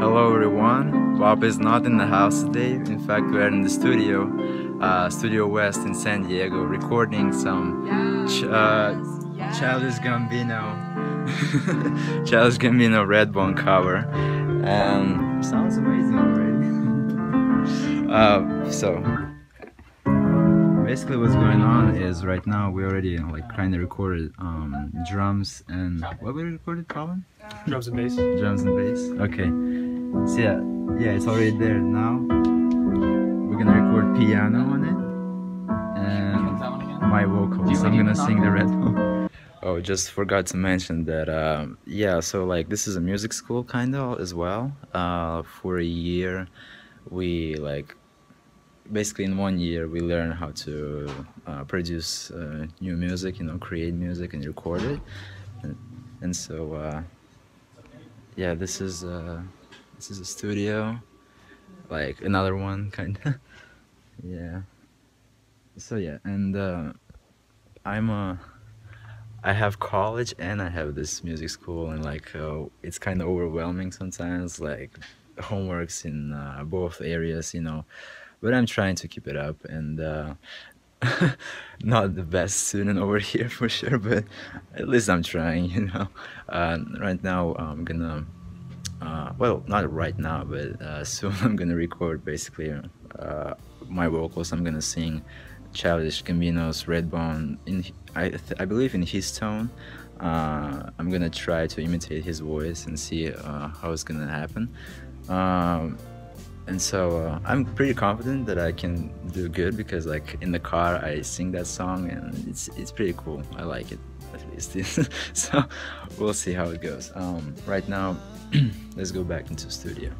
Hello everyone. Bob is not in the house today. In fact, we're in the studio, uh, Studio West in San Diego, recording some ch- uh, Childish Gambino, Childish Gambino Redbone cover, and sounds amazing already. uh, so basically, what's going on is right now we already like kind of recorded um, drums and what we recorded, Collin? Drums and bass. drums and bass. Okay. So yeah, yeah, it's already there now. We're gonna record piano on it and my vocals. I'm gonna sing the red one. Oh, just forgot to mention that. Um, yeah, so like this is a music school kind of as well. Uh, for a year, we like basically in one year we learn how to uh, produce uh, new music. You know, create music and record it. And, and so. Uh, yeah this is uh this is a studio. Like another one kind of. Yeah. So yeah and uh i'm a i have college and i have this music school and like uh, it's kind of overwhelming sometimes like homeworks in uh, both areas you know. But i'm trying to keep it up and uh not the best student over here for sure, but at least I'm trying, you know. Uh, right now, I'm gonna, uh, well, not right now, but uh, soon I'm gonna record basically uh, my vocals. I'm gonna sing Childish Gambino's Redbone in, I, I believe, in his tone. Uh, I'm gonna try to imitate his voice and see uh, how it's gonna happen. Um, and so uh, I'm pretty confident that I can do good because like in the car I sing that song and it's it's pretty cool. I like it at least. so we'll see how it goes. Um, right now, let's go back into studio.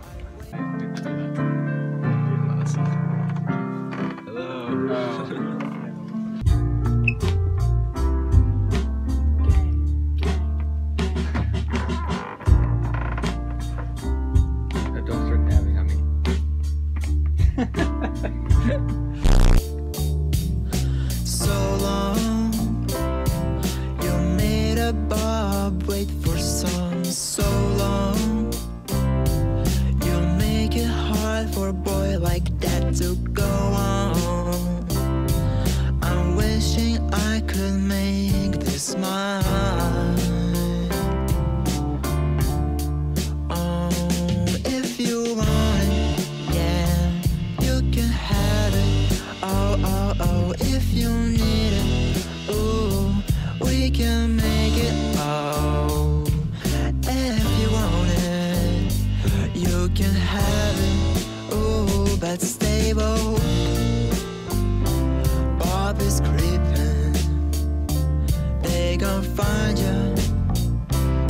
Hello. Could make this mine. Oh, if you want it, yeah, you can have it. Oh, oh, oh, if you need it, ooh, we can make it. Oh, if you want it, you can have it. Ooh, but stable. Find you.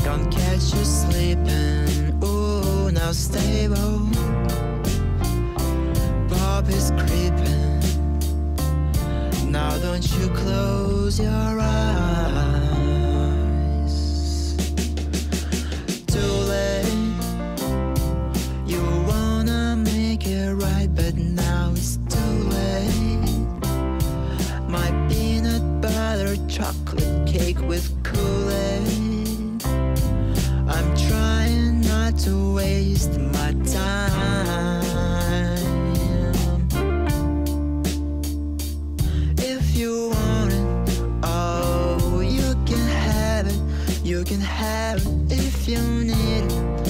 Gonna catch you sleeping. Ooh, now stable. Bob is creeping. Now don't you close your eyes. Too late. You wanna make it right, but now it's too cake with Kool-Aid. I'm trying not to waste my time. If you want it, oh, you can have it. You can have it if you need it.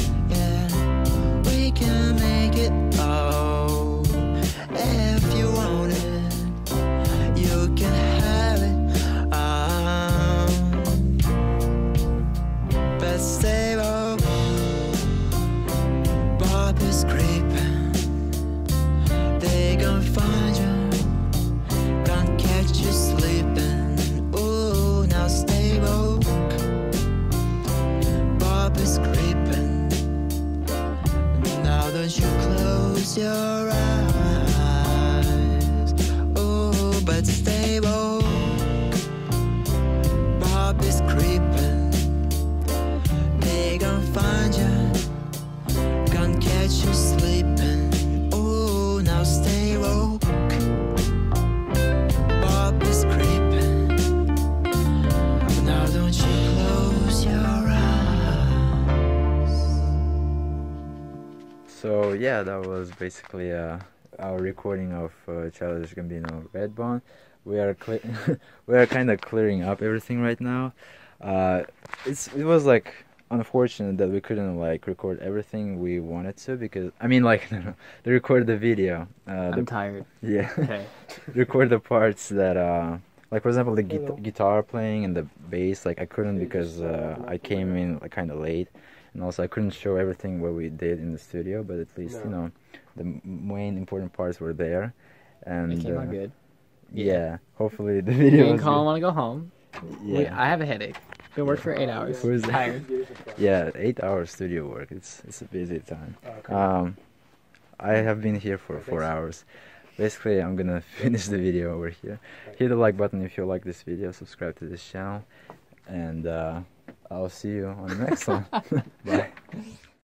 Your eyes. Yeah, that was basically uh, our recording of uh, Childish Gambino Redbone. We are cle- we are kind of clearing up everything right now. Uh, it's it was like unfortunate that we couldn't like record everything we wanted to because I mean like they record the video. Uh, I'm the, tired. yeah, Okay. record the parts that uh like for example the gui- guitar playing and the bass like I couldn't because uh, I came in like kind of late and also I couldn't show everything what we did in the studio but at least you know the main important parts were there and It came uh, out good. yeah hopefully the Me video and was Collin good. want to go home. We, yeah I have a headache. Been working for eight hours. Who is? Tired. yeah eight hours studio work it's it's a busy time um I have been here for four hours basically I'm gonna finish the video over here hit the like button if you like this video subscribe to this channel and uh, I'll see you on the next one. Bye